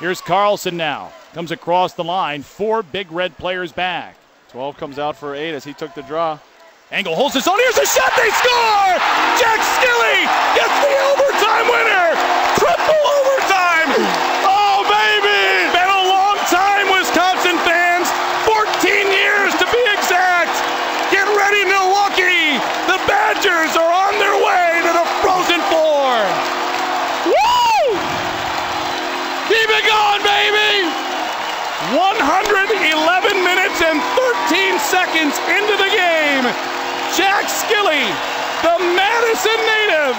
Here's Carlson now. Comes across the line. Four big red players back. 12 comes out for eight as he took the draw. Angle holds his own. Here's a shot. They score! Jack Skille gets the overtime winner. Triple overtime. Oh, baby! Been a long time, Wisconsin fans. 14 years to be exact. Get ready, Milwaukee. The Badgers are on their way seconds into the game. Jack Skille, the Madison native,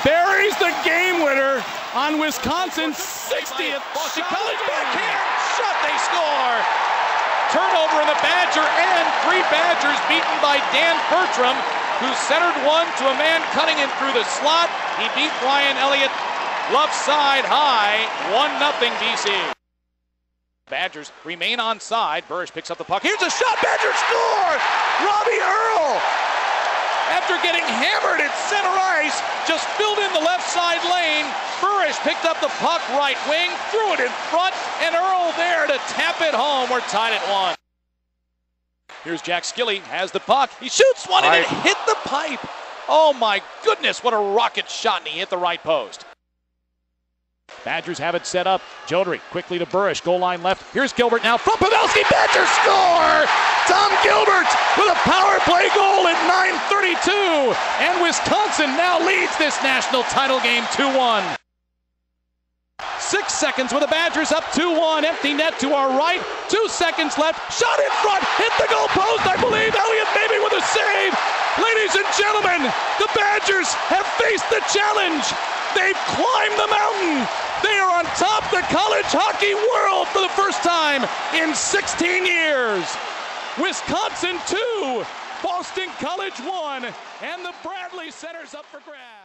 buries the game winner on Wisconsin's 60th. Boston College backhand shot. They score. Turnover in the Badger end. Three Badgers beaten by Dan Bertram, who centered one to a man cutting in through the slot. He beat Brian Elliott left side high. 1 0 BC. Badgers remain on side. Burish picks up the puck. Here's a shot. Badgers score. Robbie Earl after getting hammered at center ice, just filled in the left side lane. Burish picked up the puck right wing, threw it in front, and Earl there to tap it home. We're tied at one. Here's Jack Skille, has the puck. He shoots one and it hit the pipe. Oh my goodness, what a rocket shot, and he hit the right post. Badgers have it set up. Joudrey quickly to Burish, goal line left. Here's Gilbert now from Pavelski. Badgers score! Tom Gilbert with a power play goal at 9:32, and Wisconsin now leads this national title game 2-1. Six seconds with the Badgers up 2-1. Empty net to our right. Two seconds left. Shot in front. Hit the goal post. I believe Elliott maybe with a save. Ladies and gentlemen, the Badgers have faced the challenge. They've climbed the mountain. They are on top the college hockey world for the first time in 16 years. Wisconsin 2, Boston College 1, and the Bradley Center's up for grabs.